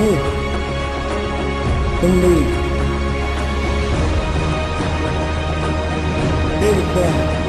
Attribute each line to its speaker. Speaker 1: Believe. Believe. David Bannon.